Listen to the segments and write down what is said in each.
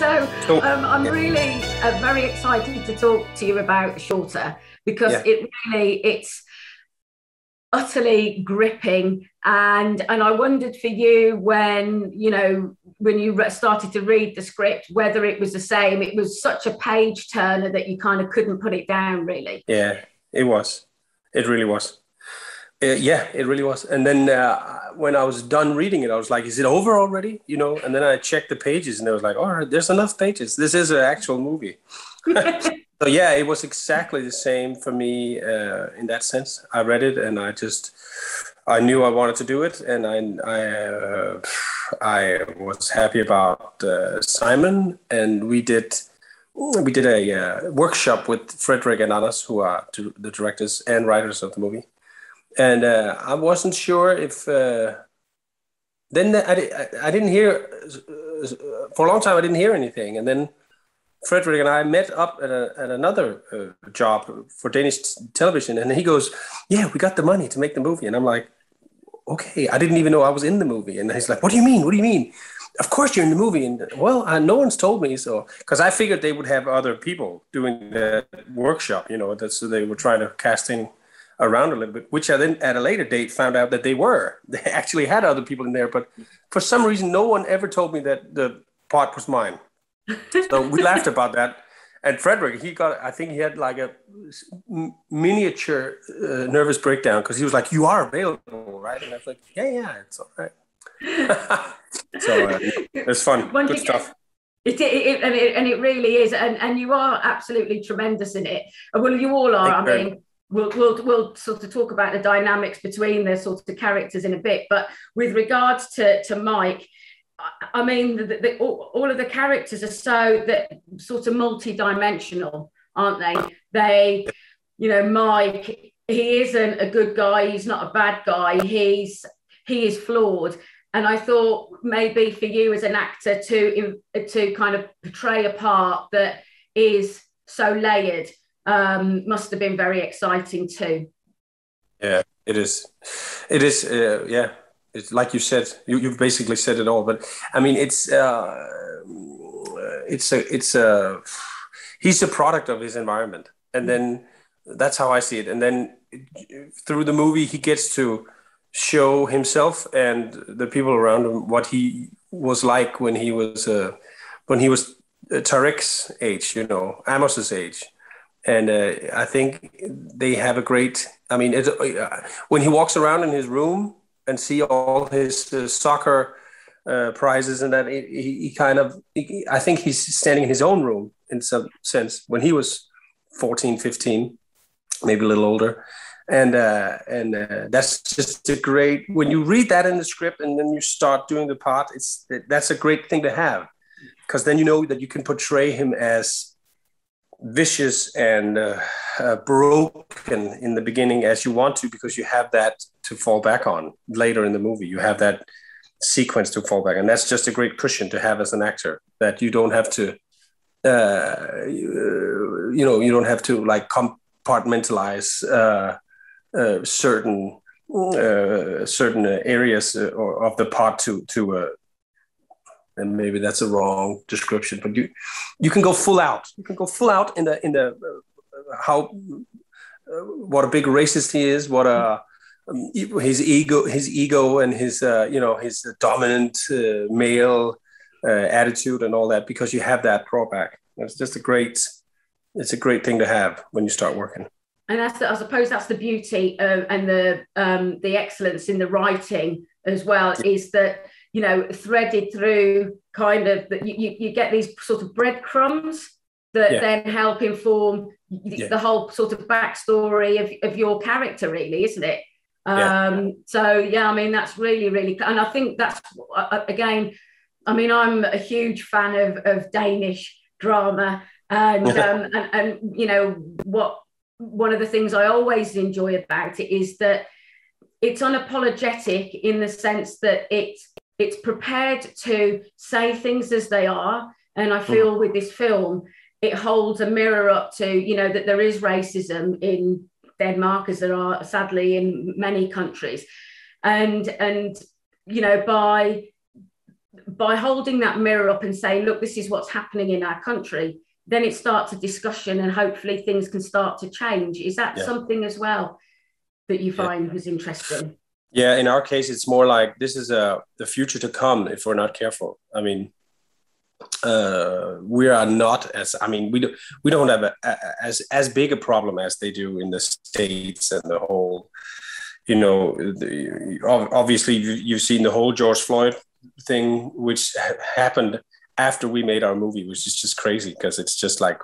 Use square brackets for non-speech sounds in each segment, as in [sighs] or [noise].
So um, I'm really uh, very excited to talk to you about Shorta because yeah. it really it's utterly gripping. And and I wondered for you when you know when you started to read the script whether it was the same. It was such a page turner that you kind of couldn't put it down really. Yeah it was. It really was uh, yeah, it really was. And then uh, when I was done reading it, I was like, "Is it over already?" You know. And then I checked the pages, and I was like, "All right, there's enough pages. This is an actual movie." [laughs] so yeah, it was exactly the same for me uh, in that sense. I read it, and I just I knew I wanted to do it, and I I uh, I was happy about uh, Simon, and we did we did a uh, workshop with Frederik and others who are the directors and writers of the movie and uh, I wasn't sure if. Uh, then I, I, I, didn't hear uh, for a long time. I didn't hear anything, and then Frederik and I met up at, a, at another uh, job for Danish television, and he goes, "Yeah, we got the money to make the movie," and I'm like, "Okay, I didn't even know I was in the movie." And he's like, "What do you mean? What do you mean?" Of course you're in the movie, and well, uh, no one's told me so because I figured they would have other people doing the workshop. You know, that's so they were trying to casting around a little bit, which I then at a later date found out that they were. [laughs] They actually had other people in there, but for some reason, no one ever told me that the part was mine. so we [laughs] laughed about that. And Frederik, he got, I think he had like a miniature uh, nervous breakdown because he was like, You are available, right? And I was like, Yeah, yeah, it's all right. [laughs] so uh, it's fun. Good stuff. It, it, it, and it, and it really is, and, and you are absolutely tremendous in it. Well, you all are. I mean, we'll, we'll, we'll sort of talk about the dynamics between the sort of characters in a bit. But with regards to, to Mike, I mean, the, the, all, all of the characters are so that sort of multi-dimensional, aren't they? They, you know, Mike, he isn't a good guy. He's not a bad guy. He's he is flawed. And I thought maybe for you as an actor to to kind of portray a part that is so layered um, must have been very exciting too. Yeah, it is. It is. Uh, yeah, it's like you said. You you basically said it all. But I mean, it's uh, it's a it's a he's a product of his environment, and then that's how I see it. And then through the movie, he gets to show himself and the people around him what he was like when he was uh, when he was Tarek's age, you know, Amos's age and uh, I think they have a great. I mean, uh, when he walks around in his room and see all his uh, soccer uh, prizes and that, he, he kind of. He, I think he's standing in his own room in some sense when he was 14, 15, maybe a little older, and uh, and uh, that's just a great. When you read that in the script and then you start doing the part, it's that's a great thing to have because then you know that you can portray him as vicious and uh, uh, broken in the beginning as you want to because you have that to fall back on later in the movie. You have that sequence to fall back and that's just a great cushion to have as an actor that you don't have to uh, you, you know you don't have to like compartmentalize uh, uh, certain uh, certain areas of the part to to and maybe that's a wrong description but you you can go full out. You can go full out in the in the uh, how uh, what a big racist he is what a um, his ego his ego and his uh, you know his dominant uh, male uh, attitude and all that because you have that drawback. It's just a great it's a great thing to have when you start working. And that's the, I suppose that's the beauty uh, and the um, the excellence in the writing as well is that you know, threaded through kind of that you, you get these sort of breadcrumbs that yeah. then help inform yeah. the whole sort of backstory of, of your character, really, isn't it? Yeah. Um, so yeah, I mean that's really really, and I think that's uh, uh, again, I mean I'm a huge fan of of Danish drama, and um, and and you know what one of the things I always enjoy about it is that it's unapologetic in the sense that it it's prepared to say things as they are. And I feel mm. with this film, it holds a mirror up to, you know, that there is racism in Denmark, as there are sadly in many countries. And and you know, by by holding that mirror up and saying, look, this is what's happening in our country, then it starts a discussion and hopefully things can start to change. Is that yeah. something as well that you find yeah. was interesting? Yeah, in our case, it's more like this is a uh, the future to come if we're not careful. I mean, uh, we are not as I mean we do, we don't have a, a, as as big a problem as they do in the states and the whole you know the, obviously you've seen the whole George Floyd thing which happened after we made our movie, which is just crazy because it's just like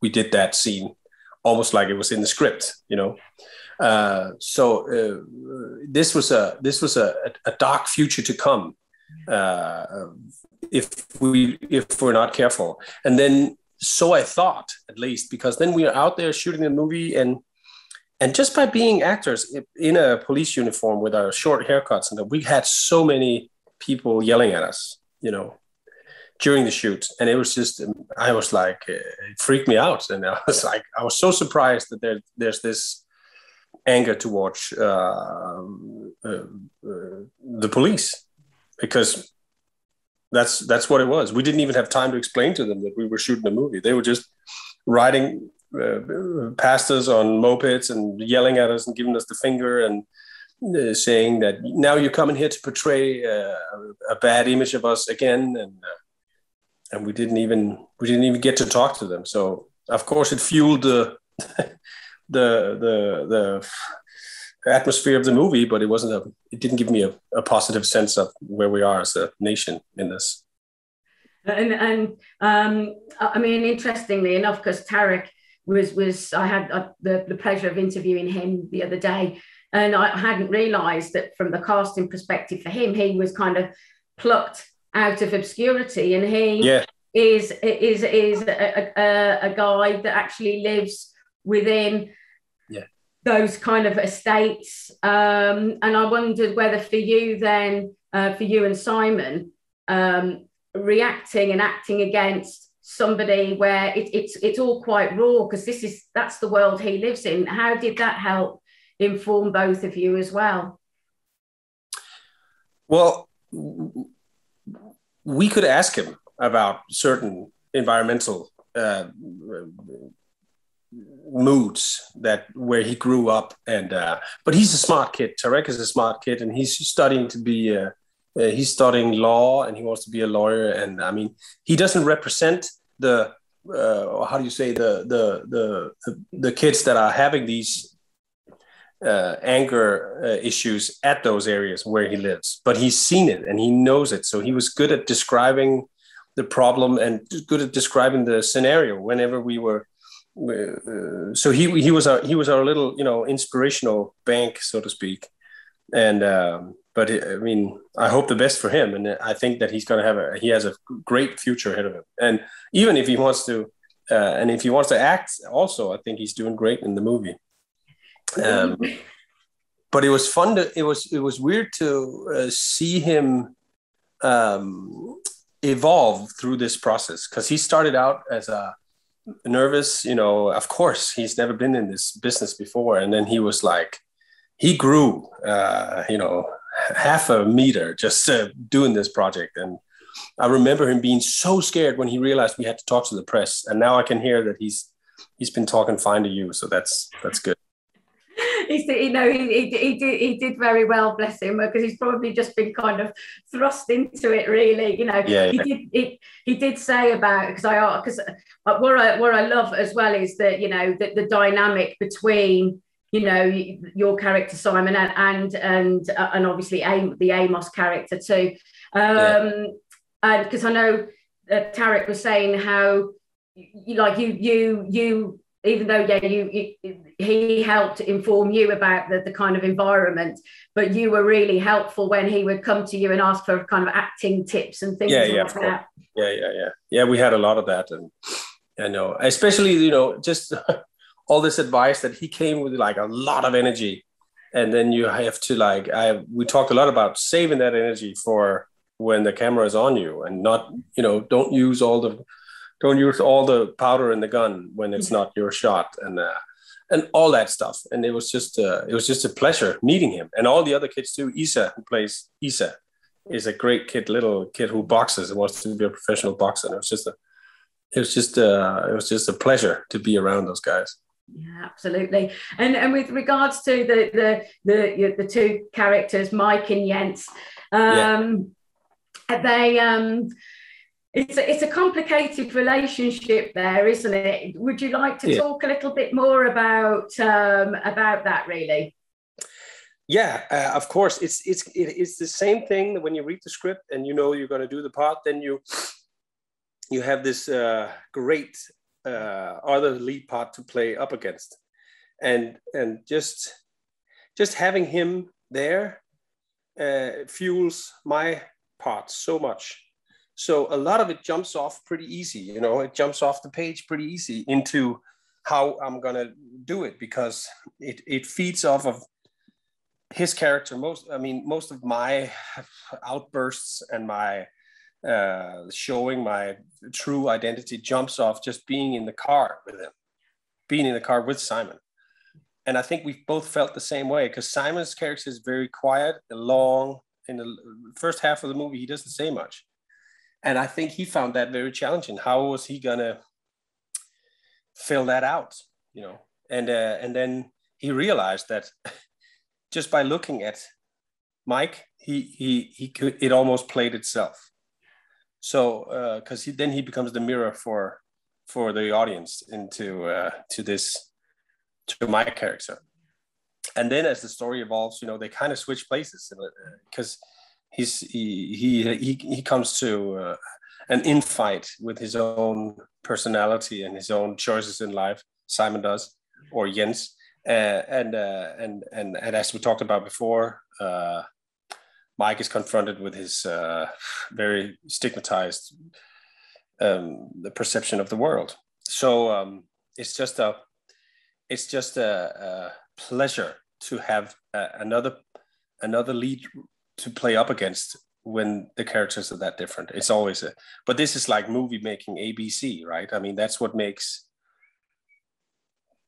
we did that scene almost like it was in the script, you know. Uh, so uh, this was a this was a, a dark future to come uh, if we if we're not careful. And then so I thought at least because then we are out there shooting a movie and and just by being actors in a police uniform with our short haircuts and we had so many people yelling at us, you know, during the shoot. And it was just i was like it freaked me out. And i was like i was so surprised that there, there's this anger towards uh, uh, uh, the police because that's that's what it was. We didn't even have time to explain to them that we were shooting a movie. They were just riding uh, past us on mopeds and yelling at us and giving us the finger and uh, saying that now you're coming here to portray uh, a bad image of us again. And and we didn't even we didn't even get to talk to them. So of course it fueled the [laughs] the the the atmosphere of the movie, but it wasn't a it didn't give me a, a positive sense of where we are as a nation in this. And and um, I mean, interestingly enough, because Tarek was was I had uh, the the pleasure of interviewing him the other day, and I hadn't realised that from the casting perspective for him, he was kind of plucked out of obscurity, and he yeah. is is is a, a, a, guy that actually lives within. Those kind of estates. Um, and I wondered whether for you then, uh, for you and Simon, um, reacting and acting against somebody where it, it's it's all quite raw because this is that's the world he lives in. How did that help inform both of you as well? Well, we could ask him about certain environmental uh, moods that where he grew up and uh, but he's a smart kid tarek is a smart kid and he's studying to be uh, uh, he's studying law and he wants to be a lawyer and I mean he doesn't represent the uh, how do you say the, the the the kids that are having these uh, anger uh, issues at those areas where he lives, but he's seen it and he knows it. So he was good at describing the problem and good at describing the scenario whenever we were. Uh, so he he was our he was our little you know inspirational bank so to speak, and um, but I mean I hope the best for him. And I think that he's going to have a he has a great future ahead of him. And even if he wants to uh, and if he wants to act also I think he's doing great in the movie. Um, but it was fun to it was it was weird to uh, see him um, evolve through this process. Because he started out as a nervous you know of course he's never been in this business before. And then he was like he grew uh, you know half a meter just uh, doing this project. And i remember him being so scared when he realized we had to talk to the press. And now i can hear that he's he's been talking fine to you. So that's that's good he's you know he, he, he did he did very well bless him because he's probably just been kind of thrust into it really you know. Yeah, he did he, he did say about because I because uh, what I what I love as well is that you know that the dynamic between you know your character Simon and and and, uh, and obviously Am, the Amos character too. Um yeah. and because I know uh, Tarek was saying how you, like you you you even though yeah you, you, he helped inform you about the, the kind of environment but you were really helpful when he would come to you and ask for kind of acting tips and things yeah yeah like that. yeah yeah yeah. Yeah we had a lot of that and i know especially you know just [laughs] all this advice that he came with like a lot of energy. And then you have to like i we talked a lot about saving that energy for when the camera is on you and not you know don't use all the don't use all the powder in the gun when it's not your shot and uh, and all that stuff and it was just uh, it was just a pleasure meeting him and all the other kids too isa who plays isa is a great kid, little kid who boxes and wants to be a professional boxer. And it was just a, it was just a, it was just a pleasure to be around those guys. Yeah, absolutely. And and with regards to the the the the two characters, Mike and Jens, um, yeah. they um, it's a, it's a complicated relationship there, isn't it? Would you like to yeah. talk a little bit more about um, about that, really? Yeah, uh, of course. It's it's it, it's the same thing that when you read the script and you know you're going to do the part. Then you you have this uh, great uh, other lead part to play up against, and and just just having him there uh, fuels my part so much. So a lot of it jumps off pretty easy. You know, it jumps off the page pretty easy into how I'm gonna do it because it it feeds off of his character most i mean most of my outbursts and my uh, showing my true identity jumps off just being in the car with him, being in the car with Simon. And I think we've both felt the same way because Simon's character is very quiet long. In the first half of the movie, he doesn't say much. And I think he found that very challenging. How was he gonna fill that out? You know, and uh, and then he realized that [laughs] just by looking at Mike, he he he could it almost played itself so because uh, then he becomes the mirror for for the audience into uh, to this to my character and then as the story evolves you know they kind of switch places because uh, he's he, he he he comes to uh, an infight with his own personality and his own choices in life simon does or jens uh, and, uh, and and and as we talked about before uh, Mike is confronted with his uh, very stigmatized um, the perception of the world. So um, it's just a it's just a, a pleasure to have uh, another another lead to play up against when the characters are that different. It's always a but this is like movie making ABC, right? I mean that's what makes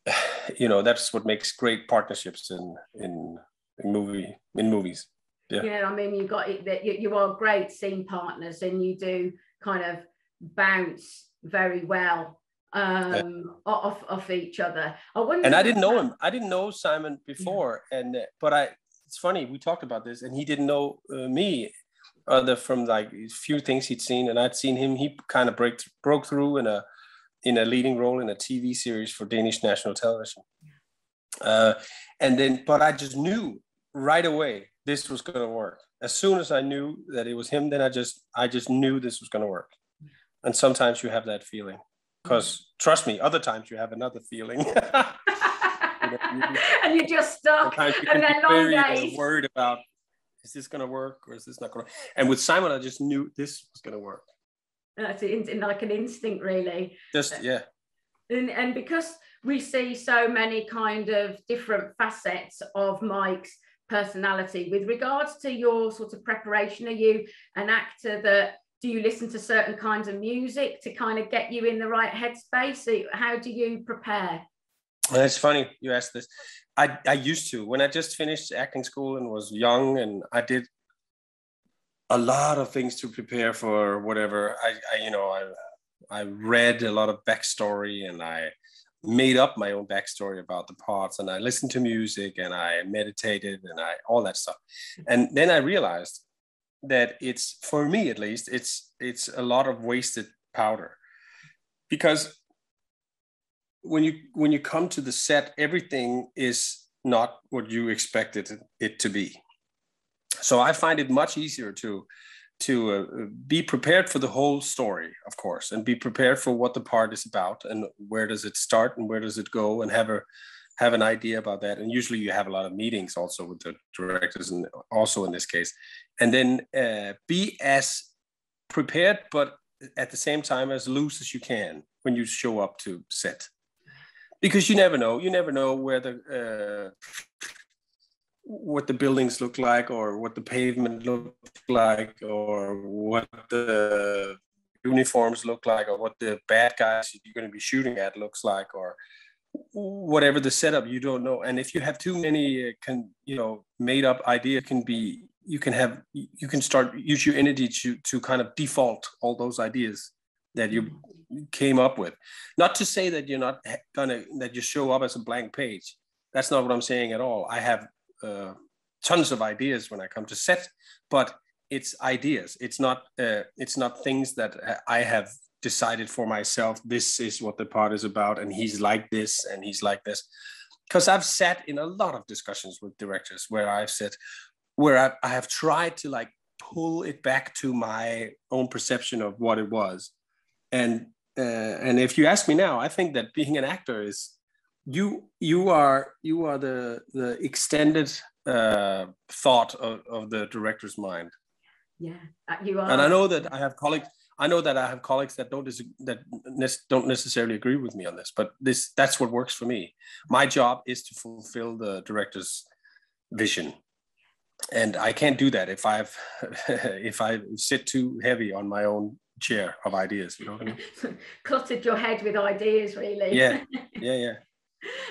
[sighs] you know that's what makes great partnerships in in, in movie in movies yeah. yeah i mean you got it that you, you are great scene partners and you do kind of bounce very well um off off each other i wonder and i didn't know him i didn't know simon before yeah. and but i it's funny we talked about this and he didn't know uh, me other from like a few things he'd seen and i'd seen him he kind of break broke through in a in a leading role in a tv series for danish national television uh, and then but i just knew right away this was going to work. As soon as I knew that it was him, then I just I just knew this was going to work. And sometimes you have that feeling, because trust me, other times you have another feeling. [laughs] you know, you, and you're just stuck. You and then long uh, days. Worried about is this going to work or is this not going to? And with Simon, I just knew this was going to work. Uh, That's in, in like an instinct, really. Just uh, yeah. And, and because we see so many kind of different facets of Mike's personality. With regards to your sort of preparation, are you an actor that do you listen to certain kinds of music to kind of get you in the right headspace? How do you prepare? It's funny you asked this. I, I used to when I just finished acting school and was young, and I did a lot of things to prepare for whatever. I, I you know I I read a lot of backstory and I made up my own backstory about the parts and I listened to music and I meditated and I all that stuff. And then I realized that it's for me at least it's it's a lot of wasted powder because when you when you come to the set everything is not what you expected it to be. So i find it much easier to to uh, be prepared for the whole story of course and be prepared for what the part is about and where does it start and where does it go and have a have an idea about that. And usually you have a lot of meetings also with the directors and also in this case. And then uh, be as prepared but at the same time as loose as you can when you show up to set because you never know. You never know where the uh, what the buildings look like or what the pavement look like or what the uniforms look like or what the bad guys you're going to be shooting at looks like or whatever the setup you don't know. And if you have too many uh, can you know made up idea can be you can have you can start use your energy to to kind of default all those ideas that you came up with. Not to say that you're not gonna that you show up as a blank page. That's not what i'm saying at all. I have uh, tons of ideas when i come to set but it's ideas. It's not uh, it's not things that i have decided for myself this is what the part is about and he's like this and he's like this. Because i've sat in a lot of discussions with directors where i've said where I, I have tried to like pull it back to my own perception of what it was and uh, and if you ask me now i think that being an actor is you you are you are the the extended uh, thought of, of the director's mind. Yeah. Uh, you are. And i know that i have colleagues i know that i have colleagues that don't that don't necessarily agree with me on this but this that's what works for me. My job is to fulfill the director's vision. And I can't do that if I've [laughs] if I sit too heavy on my own chair of ideas. You know what I mean? [laughs] Cluttered your head with ideas, really. Yeah, [laughs] yeah, yeah.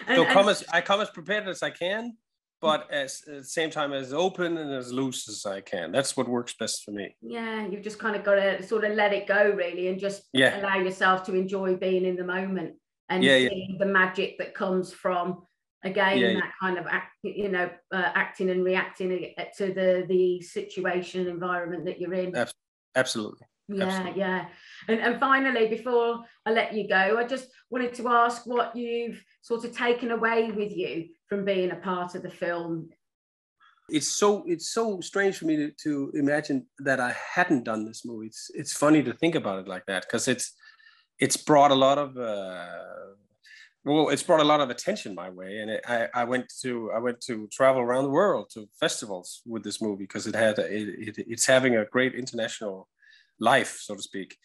and, so come as I come as prepared as I can, but as at the same time as open and as loose as I can. That's what works best for me. Yeah, you've just kind of got to sort of let it go, really, and just yeah. allow yourself to enjoy being in the moment and yeah, see yeah. the magic that comes from again yeah, that kind of act, you know uh, acting and reacting to the the situation environment that you're in absolutely yeah absolutely. yeah and, and finally before i let you go i just wanted to ask what you've sort of taken away with you from being a part of the film. It's so it's so strange for me to, to imagine that i hadn't done this movie. It's it's funny to think about it like that because it's it's brought a lot of uh, well it's brought a lot of attention my way and it, I, I went to i went to travel around the world to festivals with this movie because it had it, it, it's having a great international life so to speak.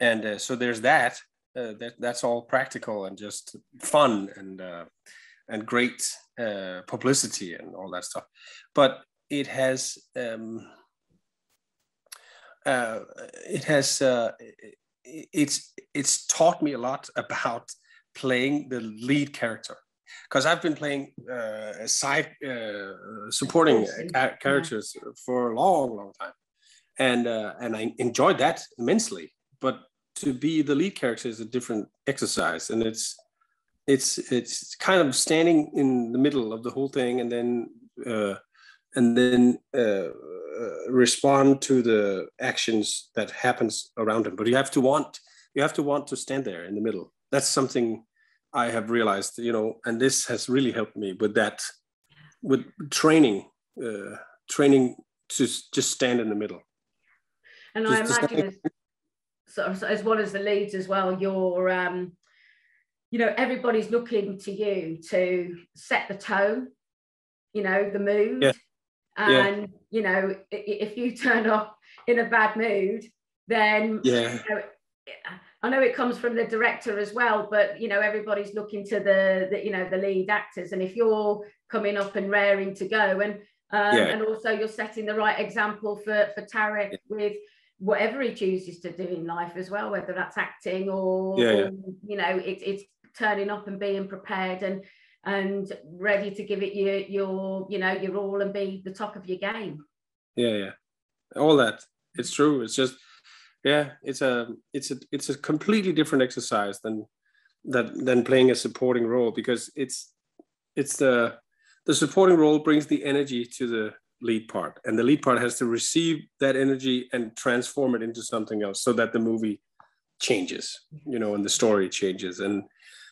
And uh, so there's that uh, that that's all practical and just fun and uh, and great uh, publicity and all that stuff. But it has um, uh, it has uh, it's it's taught me a lot about playing the lead character. Because I've been playing uh, side uh, supporting characters yeah. for a long, long time, and uh, and I enjoyed that immensely. But to be the lead character is a different exercise, and it's it's it's kind of standing in the middle of the whole thing, and then uh, and then uh, uh, respond to the actions that happens around him. But you have to want you have to want to stand there in the middle that's something I have realized, you know, and this has really helped me with that, with training, uh, training to just stand in the middle. And just I imagine, as, sort of, as well as the leads as well, you're, um, you know, everybody's looking to you to set the tone, you know, the mood. Yeah. And, yeah. you know, if you [laughs] turn up in a bad mood, then yeah. You know, I know it comes from the director as well, but you know everybody's looking to the, the you know the lead actors, and if you're coming up and raring to go, and um, yeah. and also you're setting the right example for for Tarek yeah. with whatever he chooses to do in life as well, whether that's acting or, yeah, or you know it, it's turning up and being prepared and and ready to give it your your you know your all and be the top of your game. Yeah, yeah, all that. It's true. It's just yeah it's a it's a it's a completely different exercise than that than playing a supporting role because it's it's the the supporting role brings the energy to the lead part and the lead part has to receive that energy and transform it into something else so that the movie changes you know and the story changes. And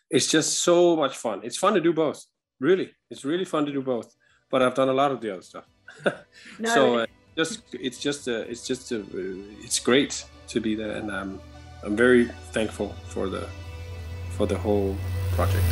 it's just so much fun. It's fun to do both really. It's really fun to do both but i've done a lot of the other stuff. [laughs] No, so uh, just it's just a, it's just a, it's great to be there, and I'm I'm very thankful for the for the whole project.